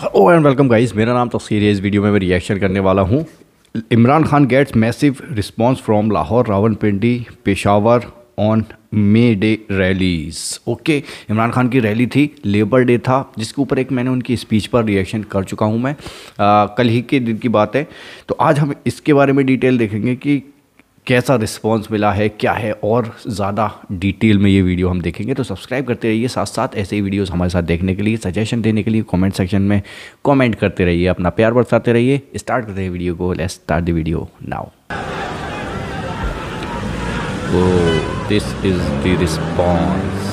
O and welcome guys मेरा नाम तस्वीर है। इस वीडियो में मैं रिएक्शन करने वाला हूँ। Imran Khan gets massive response from Lahore Rawalpindi Peshawar on May Day rallies okay Imran Khan की रैली थी लेबर डे था जिसके ऊपर एक मैंने उनकी स्पीच पर रिएक्शन कर चुका हूँ मैं। आ, कल ही के दिन की बात है। तो आज हम इसके बारे में डिटेल देखेंगे कि कैसा रिस्पांस मिला है, क्या है, और ज़्यादा डिटेल में ये वीडियो हम देखेंगे तो सब्सक्राइब करते रहिए। साथ साथ ऐसे ही वीडियोस हमारे साथ देखने के लिए सजेशन देने के लिए कमेंट सेक्शन में कमेंट करते रहिए, अपना प्यार बरसाते रहिए। स्टार्ट करते हैं वीडियो को। Let's start the video now this is the response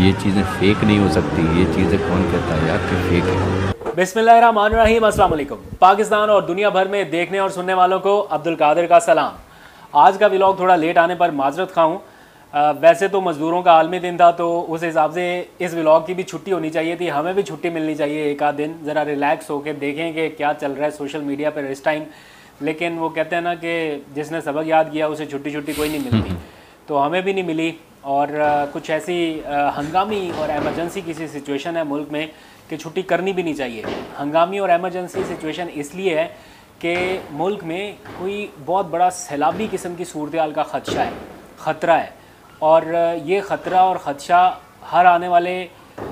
ये चीज़ें फेक नहीं हो सकती। ये चीज़ें कौन कहता है यार कि फेक है? बिस्मिल्लाहिर्रहमानिर्रहीम अस्सलाम वालेकुम पाकिस्तान और दुनिया भर में देखने और सुनने वालों को अब्दुल कादिर का सलाम। आज का व्लॉग थोड़ा लेट आने पर माजरत खाऊँ वैसे तो मज़दूरों का आलमी दिन था तो उस हिसाब से इस व्लॉग की भी छुट्टी होनी चाहिए थी। हमें भी छुट्टी मिलनी चाहिए एक आध दिन। ज़रा रिलैक्स होकर देखें कि क्या चल रहा है सोशल मीडिया पर इस टाइम लेकिन वो कहते हैं ना कि जिसने सबक याद किया उसे छुट्टी छुट्टी कोई नहीं मिलती। तो हमें भी नहीं मिली। और कुछ ऐसी हंगामी और एमरजेंसी किसी सिचुएशन है मुल्क में कि छुट्टी करनी भी नहीं चाहिए। हंगामी और एमरजेंसी सिचुएशन इसलिए है कि मुल्क में कोई बहुत बड़ा सैलाबी किस्म की सूरत का ख़दशा है ख़तरा है। और ये ख़तरा और ख़दशा हर आने वाले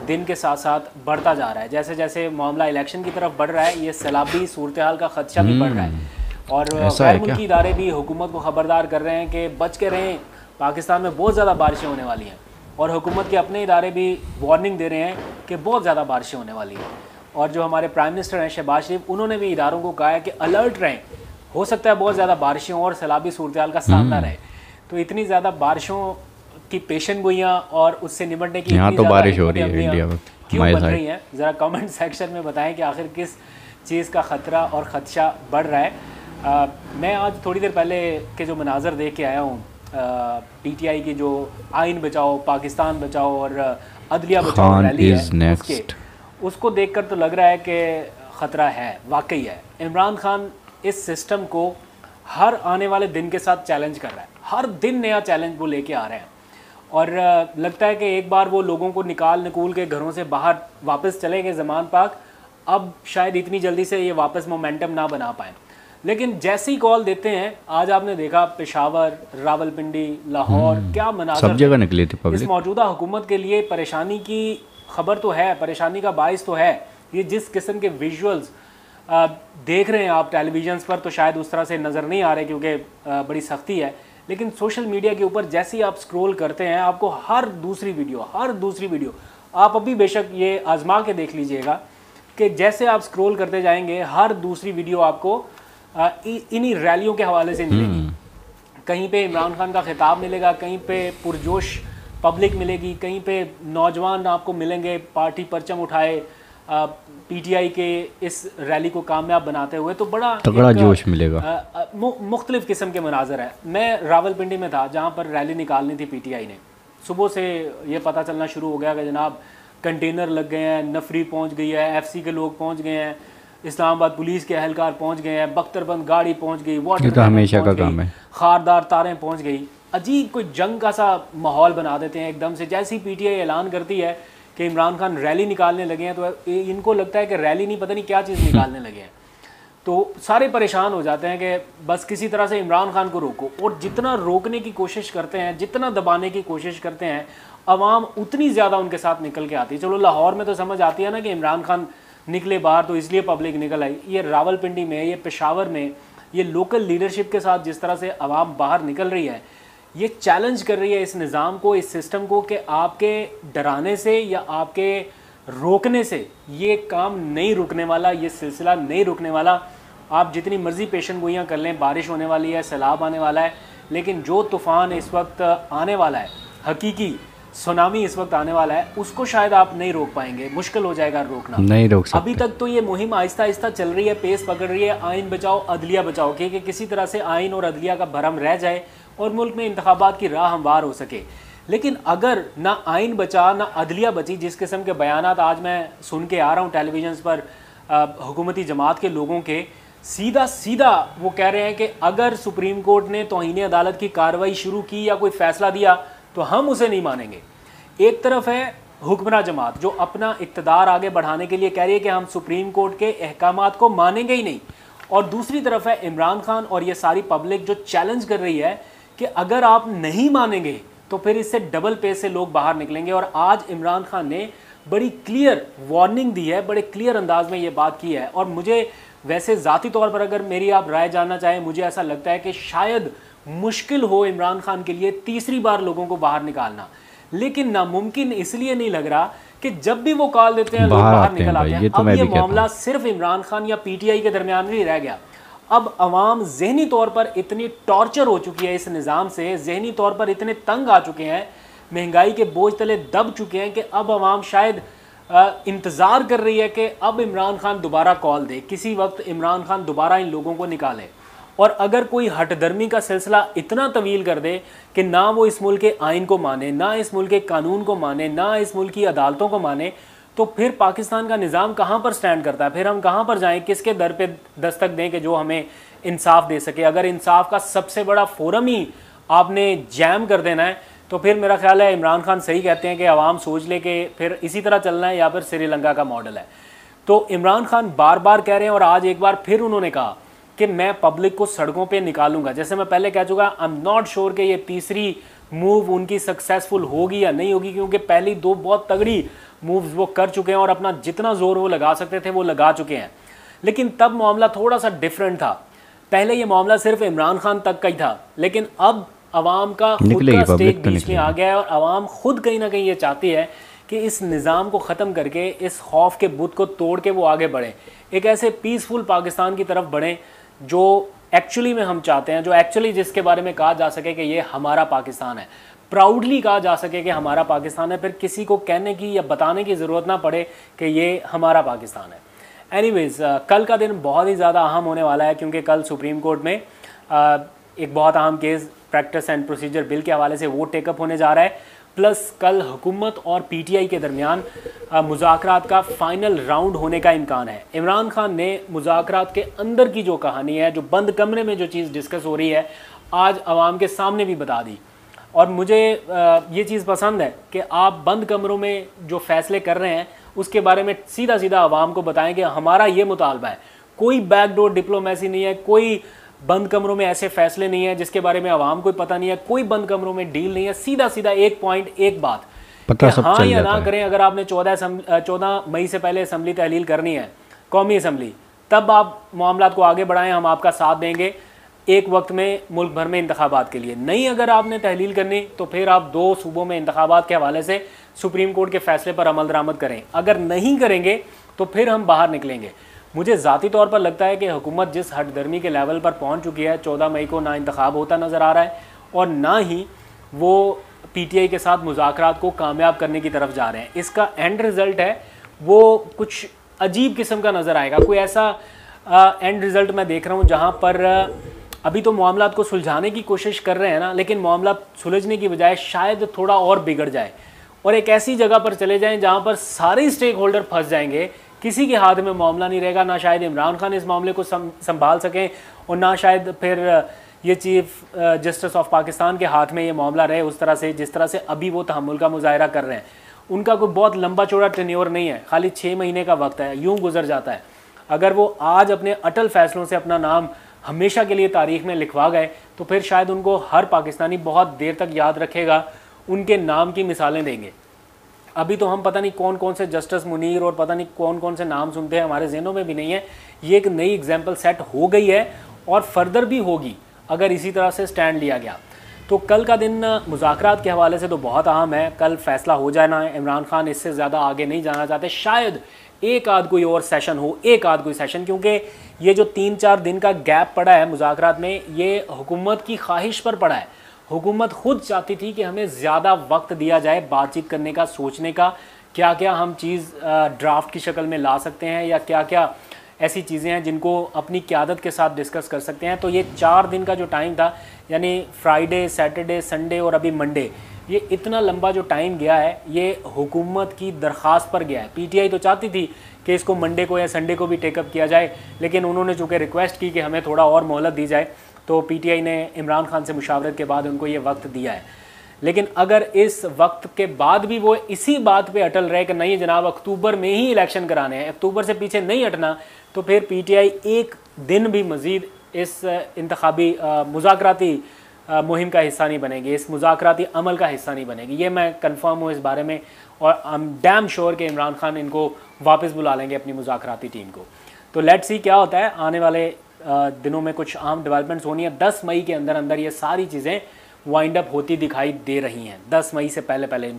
दिन के साथ साथ बढ़ता जा रहा है। जैसे जैसे मामला इलेक्शन की तरफ़ बढ़ रहा है ये सैलाबी सूरत का ख़दशा भी बढ़ रहा है। हम्म। और गैर मुल्की इदारे भी हुकूमत को ख़बरदार कर रहे हैं कि बच के रहें पाकिस्तान में बहुत ज़्यादा बारिशें होने वाली हैं। और हुकूमत के अपने इदारे भी वार्निंग दे रहे हैं कि बहुत ज़्यादा बारिशें होने वाली हैं। और जो हमारे प्राइम मिनिस्टर हैं शहबाज शरीफ उन्होंने भी इदारों को कहा है कि अलर्ट रहें। हो सकता है बहुत ज़्यादा बारिशों और सैलाबी सूरत का सामना हम्म। रहे। तो इतनी ज़्यादा बारिशों की पेशन गोइयाँ और उससे निपटने की यहाँ तो बारिश हो रही है इंडिया में क्यों बन रही हैं? ज़रा कमेंट सेक्शन में बताएँ कि आखिर किस चीज़ का ख़तरा और ख़दशा बढ़ रहा है। आ, मैं आज थोड़ी देर पहले के जो मनाजर देख के आया हूँ पीटीआई की जो आइन बचाओ पाकिस्तान बचाओ और अदलिया बचाओ रैली है उसके उसको देखकर तो लग रहा है कि ख़तरा है वाकई है। इमरान खान इस सिस्टम को हर आने वाले दिन के साथ चैलेंज कर रहा है। हर दिन नया चैलेंज वो लेके आ रहे हैं। और लगता है कि एक बार वो लोगों को निकाल निकूल के घरों से बाहर वापस चले गए जमान पाक अब शायद इतनी जल्दी से ये वापस मोमेंटम ना बना पाए। लेकिन जैसे ही कॉल देते हैं आज आपने देखा पेशावर रावलपिंडी लाहौर हम्म, क्या मना सब जगह निकले थे इस मौजूदा हुकूमत के लिए परेशानी की खबर तो है परेशानी का बायस तो है। ये जिस किस्म के विजुअल्स देख रहे हैं आप टेलीविज़न पर तो शायद उस तरह से नज़र नहीं आ रहे क्योंकि बड़ी सख्ती है। लेकिन सोशल मीडिया के ऊपर जैसे ही आप स्क्रॉल करते हैं आपको हर दूसरी वीडियो हर दूसरी वीडियो आप अभी बेशक ये आजमा के देख लीजिएगा कि जैसे आप स्क्रॉल करते जाएँगे हर दूसरी वीडियो आपको इन्हीं रैलियों के हवाले से मिलेगी। हम्म। कहीं पे इमरान खान का खिताब मिलेगा कहीं पे पुरजोश पब्लिक मिलेगी कहीं पे नौजवान आपको मिलेंगे पार्टी परचम उठाए पीटीआई के इस रैली को कामयाब बनाते हुए तो बड़ा तगड़ा जोश मिलेगा। मुख्तलिफ़ किस्म के मनाजर है। मैं रावलपिंडी में था जहाँ पर रैली निकालनी थी पीटीआई ने। सुबह से ये पता चलना शुरू हो गया कि जनाब कंटेनर लग गए हैं नफरी पहुँच गई है एफ़ के लोग पहुँच गए हैं इस्लामाबाद पुलिस के अहलकार पहुँच गए हैं बख्तरबंद गाड़ी पहुँच गई वाटर तो हमेशा का काम है। खारदार तारें पहुँच गई। अजीब कोई जंग का सा माहौल बना देते हैं एकदम से। जैसी पीटीआई ऐलान करती है कि इमरान खान रैली निकालने लगे हैं तो इनको लगता है कि रैली नहीं, पता नहीं क्या चीज़ निकालने लगे हैं। तो सारे परेशान हो जाते हैं कि बस किसी तरह से इमरान खान को रोको। और जितना रोकने की कोशिश करते हैं, जितना दबाने की कोशिश करते हैं अवाम उतनी ज़्यादा उनके साथ निकल के आती है। चलो, लाहौर में तो समझ आती है ना कि इमरान खान निकले बाहर तो इसलिए पब्लिक निकल आई। ये रावलपिंडी में, ये पेशावर में, ये लोकल लीडरशिप के साथ जिस तरह से अवाम बाहर निकल रही है ये चैलेंज कर रही है इस निज़ाम को, इस सिस्टम को कि आपके डराने से या आपके रोकने से ये काम नहीं रुकने वाला, ये सिलसिला नहीं रुकने वाला। आप जितनी मर्ज़ी पेशन गोइयाँ कर लें, बारिश होने वाली है, सैलाब आने वाला है, लेकिन जो तूफ़ान इस वक्त आने वाला है, हकीकी सुनामी इस वक्त आने वाला है। उसको शायद आप नहीं रोक पाएँगे। मुश्किल हो जाएगा रोकना। नहीं रोक सकते। अभी तक तो ये मुहिम आहिस्ता आहिस्ता चल रही है पेस पकड़ रही है। आइन बचाओ अदलिया बचाओ कि किसी तरह से आइन और अदलिया का भरम रह जाए और मुल्क में इंतबात की राह हमवार हो सके। लेकिन अगर ना आइन बचा ना अदलिया बची जिस किस्म के बयान आज मैं सुन के आ रहा हूँ टेलीविज़न पर हुकूमती जमात के लोगों के सीधा सीधा वो कह रहे हैं कि अगर सुप्रीम कोर्ट ने तोहनी अदालत की कार्रवाई शुरू की या कोई फ़ैसला दिया तो हम उसे नहीं मानेंगे। एक तरफ़ है हुक्मरा जमात, जो अपना इकतदार आगे बढ़ाने के लिए कह रही है कि हम सुप्रीम कोर्ट के अहकाम को मानेंगे ही नहीं। और दूसरी तरफ़ है इमरान खान और ये सारी पब्लिक जो चैलेंज कर रही है कि अगर आप नहीं मानेंगे तो फिर इससे डबल पे से लोग बाहर निकलेंगे। और आज इमरान खान ने बड़ी क्लियर वार्निंग दी है, बड़े क्लियर अंदाज में ये बात की है। और मुझे वैसे ज़ाती तौर पर अगर मेरी आप राय जानना चाहें, मुझे ऐसा लगता है कि शायद मुश्किल हो इमरान खान के लिए तीसरी बार लोगों को बाहर निकालना। लेकिन नामुमकिन इसलिए नहीं लग रहा कि जब भी वो कॉल देते हैं लोग बाहर निकल आते हैं। तो अब ये मामला सिर्फ़ इमरान खान या पीटीआई के दरमियान नहीं रह गया। अब अवाम जहनी तौर पर इतनी टॉर्चर हो चुकी है इस निज़ाम से जहनी तौर पर इतने तंग आ चुके हैं महँगाई के बोझ तले दब चुके हैं कि अब अवाम शायद इंतज़ार कर रही है कि अब इमरान खान दोबारा कॉल दे। किसी वक्त इमरान खान दोबारा इन लोगों को निकाले। और अगर कोई हटदर्मी का सिलसिला इतना तवील कर दे कि ना वो इस मुल्क के आइन को माने, ना इस मुल्क के कानून को माने, ना इस मुल्क की अदालतों को माने तो फिर पाकिस्तान का निज़ाम कहाँ पर स्टैंड करता है? फिर हम कहाँ पर जाएँ? किसके दर पे दस्तक दें कि जो हमें इंसाफ दे सके? अगर इंसाफ का सबसे बड़ा फोरम ही आपने जैम कर देना है तो फिर मेरा ख्याल है इमरान खान सही कहते हैं कि आवाम सोच ले कि फिर इसी तरह चलना है या फिर श्रीलंका का मॉडल है। तो इमरान खान बार बार कह रहे हैं और आज एक बार फिर उन्होंने कहा कि मैं पब्लिक को सड़कों पे निकालूँगा। जैसे मैं पहले कह चुका आई एम नॉट श्योर कि ये तीसरी मूव उनकी सक्सेसफुल होगी या नहीं होगी क्योंकि पहली दो बहुत तगड़ी मूव्स वो कर चुके हैं और अपना जितना ज़ोर वो लगा सकते थे वो लगा चुके हैं। लेकिन तब मामला थोड़ा सा डिफरेंट था। पहले ये मामला सिर्फ़ इमरान खान तक का ही था लेकिन अब आवाम का खुद का स्टेक तो बीच में आ गया है और आवाम खुद कहीं ना कहीं ये चाहती है कि इस निज़ाम को ख़त्म करके इस खौफ के बुत को तोड़ के वो आगे बढ़ें। एक ऐसे पीसफुल पाकिस्तान की तरफ़ बढ़ें जो एक्चुअली में हम चाहते हैं, जो एक्चुअली जिसके बारे में कहा जा सके कि ये हमारा पाकिस्तान है। प्राउडली कहा जा सके कि हमारा पाकिस्तान है, फिर किसी को कहने की या बताने की ज़रूरत ना पड़े कि ये हमारा पाकिस्तान है। एनीवेज कल का दिन बहुत ही ज़्यादा अहम होने वाला है, क्योंकि कल सुप्रीम कोर्ट में एक बहुत अहम case practice and procedure bill के हवाले से वो टेकअप होने जा रहा है। प्लस कल हुकूमत और पीटीआई के दरमियान मुजाकरात का फाइनल राउंड होने का इम्कान है। इमरान खान ने मुजाकरात के अंदर की जो कहानी है, जो बंद कमरे में जो चीज़ डिस्कस हो रही है, आज आवाम के सामने भी बता दी। और मुझे ये चीज़ पसंद है कि आप बंद कमरों में जो फैसले कर रहे हैं, उसके बारे में सीधा सीधा आवाम को बताएँ कि हमारा ये मुतालबा है। कोई बैकडोर डिप्लोमेसी नहीं है, कोई बंद कमरों में ऐसे फैसले नहीं है जिसके बारे में आवाम को पता नहीं है कोई बंद कमरों में डील नहीं है सीधा सीधा एक पॉइंट एक बात पता सब हाँ या ना करें अगर आपने चौदह चौदह मई से पहले असम्बली तहलील करनी है कौमी असम्बली तब आप मामला को आगे बढ़ाएँ हम आपका साथ देंगे एक वक्त में मुल्क भर में इंतबात के लिए। नहीं अगर आपने तहलील करनी तो फिर आप दो सूबों में इंतबात के हवाले से सुप्रीम कोर्ट के फैसले पर अमल दरामद करें। अगर नहीं करेंगे तो फिर हम बाहर निकलेंगे। मुझे ज़ाती तौर पर लगता है कि हुकूमत जिस हट दर्मी के लेवल पर पहुँच चुकी है, चौदह मई को ना इंतखब होता नज़र आ रहा है और ना ही वो पी टी आई के साथ मुजाकर को कामयाब करने की तरफ़ जा रहे हैं। इसका एंड रिज़ल्ट है, वो कुछ अजीब किस्म का नज़र आएगा। कोई ऐसा एंड रिज़ल्ट मैं देख रहा हूँ जहाँ पर अभी तो मामला को सुलझाने की कोशिश कर रहे हैं ना, लेकिन मामला सुलझने की बजाय शायद थोड़ा और बिगड़ जाए। और एक ऐसी जगह पर चले जाएँ जहाँ पर सारे स्टेक होल्डर फंस जाएँगे किसी के हाथ में मामला नहीं रहेगा, ना शायद इमरान खान इस मामले को संभाल सकें और ना शायद फिर ये चीफ जस्टिस ऑफ़ पाकिस्तान के हाथ में ये मामला रहे उस तरह से, जिस तरह से अभी वो तहमुल का मुजाहरा कर रहे हैं। उनका कोई बहुत लंबा चौड़ा टेन्योर नहीं है, खाली छः महीने का वक्त है, यूँ गुजर जाता है। अगर वो आज अपने अटल फैसलों से अपना नाम हमेशा के लिए तारीख में लिखवा गए तो फिर शायद उनको हर पाकिस्तानी बहुत देर तक याद रखेगा, उनके नाम की मिसालें देंगे। अभी तो हम पता नहीं कौन कौन से जस्टिस मुनीर और पता नहीं कौन कौन से नाम सुनते हैं, हमारे जहनों में भी नहीं है। ये एक नई एग्ज़ाम्पल सेट हो गई है और फर्दर भी होगी, अगर इसी तरह से स्टैंड लिया गया। तो कल का दिन मुजाकर के हवाले से तो बहुत अहम है। कल फैसला हो जाना है। इमरान खान इससे ज़्यादा आगे नहीं जाना चाहते। शायद एक आध कोई और सेशन हो, एक आध कोई सेशन क्योंकि ये जो तीन चार दिन का गैप पड़ा है मुजाकर में, ये हुकूमत की ख्वाहिश पर पड़ा है। हुकूमत खुद चाहती थी कि हमें ज़्यादा वक्त दिया जाए बातचीत करने का, सोचने का। क्या क्या हम चीज़ ड्राफ्ट की शक्ल में ला सकते हैं या क्या क्या ऐसी चीज़ें हैं जिनको अपनी क्यादत के साथ डिस्कस कर सकते हैं? तो ये चार दिन का जो टाइम था, यानी फ्राइडे सैटरडे संडे और अभी मंडे ये इतना लंबा जो टाइम गया है, ये हुकूमत की दरख्वास्त पर गया है। पीटीआई तो चाहती थी कि इसको मंडे को या संडे को भी टेकअप किया जाए, लेकिन उन्होंने चूँकि रिक्वेस्ट की कि हमें थोड़ा और मोहलत दी जाए तो पीटीआई ने इमरान खान से मुशावरत के बाद उनको ये वक्त दिया है। लेकिन अगर इस वक्त के बाद भी वो इसी बात पे अटल रहे कि नहीं जनाब, अक्टूबर में ही इलेक्शन कराने हैं, अक्टूबर से पीछे नहीं हटना तो फिर पीटीआई एक दिन भी मज़ीद इस इंतबी मुजाकराती मुहिम का हिस्सा नहीं बनेगी, इस मुजाकराती अमल का हिस्सा नहीं बनेगी। ये मैं कन्फर्म हूँ इस बारे में और एम डैम श्योर कि इमरान खान इनको वापस बुला लेंगे अपनी मुजाकराती टीम को। तो लेट सी क्या होता है, आने वाले दिनों में कुछ आम डेवलपमेंट्स होनी है। दस मई के अंदर अंदर ये सारी चीज़ें वाइंड अप होती दिखाई दे रही हैं। दस मई से पहले पहले इन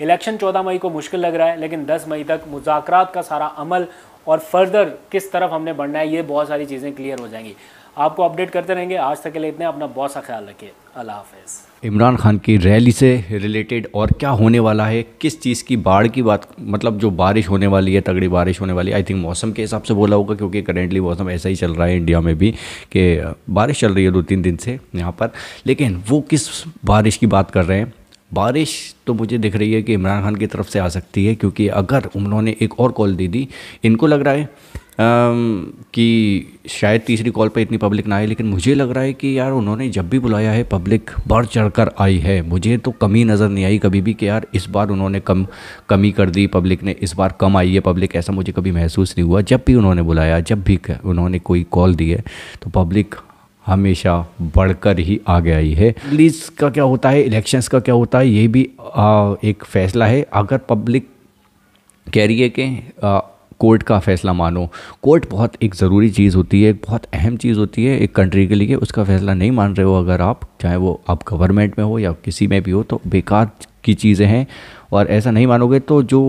इलेक्शन चौदह मई को मुश्किल लग रहा है, लेकिन दस मई तक मुजाकर का सारा अमल और फर्दर किस तरफ़ हमने बढ़ना है, ये बहुत सारी चीज़ें क्लियर हो जाएँगी। आपको अपडेट करते रहेंगे। आज तक के लिए इतने अपना बहुत सा ख्याल रखिए। अल्लाह हाफिज़। इमरान खान की रैली से रिलेटेड और क्या होने वाला है? किस चीज़ की बाढ़ की बात? मतलब जो बारिश होने वाली है, तगड़ी बारिश होने वाली आई थिंक मौसम के हिसाब से बोला होगा, क्योंकि करेंटली मौसम ऐसा ही चल रहा है इंडिया में भी कि बारिश चल रही है दो तीन दिन से यहाँ पर। लेकिन वो किस बारिश की बात कर रहे हैं? बारिश तो मुझे दिख रही है कि इमरान खान की तरफ़ से आ सकती है, क्योंकि अगर उन्होंने एक और कॉल दे दी, इनको लग रहा है कि शायद तीसरी कॉल पे इतनी पब्लिक ना आए लेकिन मुझे लग रहा है कि यार उन्होंने जब भी बुलाया है पब्लिक बढ़ चढ़ कर आई है। मुझे तो कमी नज़र नहीं आई कभी भी कि यार इस बार उन्होंने कम कमी कर दी पब्लिक ने इस बार कम आई है पब्लिक ऐसा मुझे कभी महसूस नहीं हुआ। जब भी उन्होंने बुलाया जब भी उन्होंने कोई कॉल दी है तो पब्लिक हमेशा बढ़कर ही आगे आई है। रिलीज़ का क्या होता है इलेक्शंस का क्या होता है ये भी आ, एक फ़ैसला है। अगर पब्लिक कह रही है कि कोर्ट का फ़ैसला मानो। कोर्ट बहुत एक ज़रूरी चीज़ होती है, एक बहुत अहम चीज़ होती है एक कंट्री के लिए, उसका फ़ैसला नहीं मान रहे हो अगर आप, चाहे वो आप गवर्नमेंट में हो या किसी में भी हो तो बेकार की चीज़ें हैं। और ऐसा नहीं मानोगे तो जो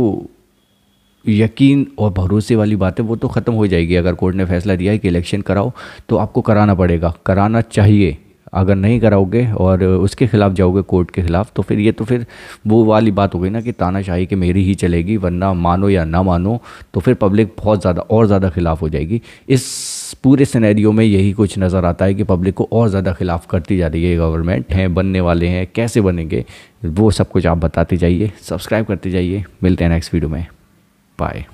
यकीन और भरोसे वाली बात है वो तो ख़त्म हो जाएगी। अगर कोर्ट ने फैसला दिया है कि इलेक्शन कराओ तो आपको कराना पड़ेगा। कराना चाहिए। अगर नहीं कराओगे और उसके ख़िलाफ़ जाओगे कोर्ट के ख़िलाफ़ तो फिर ये तो फिर वो वाली बात हो गई ना कि तानाशाही कि मेरी ही चलेगी, वरना मानो या ना मानो तो फिर पब्लिक बहुत ज़्यादा, और ज़्यादा ख़िलाफ़ हो जाएगी। इस पूरे सिनेरियो में यही कुछ नज़र आता है कि पब्लिक को और ज़्यादा ख़िलाफ़ करती जा रही है गवर्नमेंट, हैं, बनने वाले हैं, कैसे बनेंगे, वो सब कुछ आप बताते जाइए, सब्सक्राइब करते जाइए, मिलते हैं नेक्स्ट वीडियो में, बाय।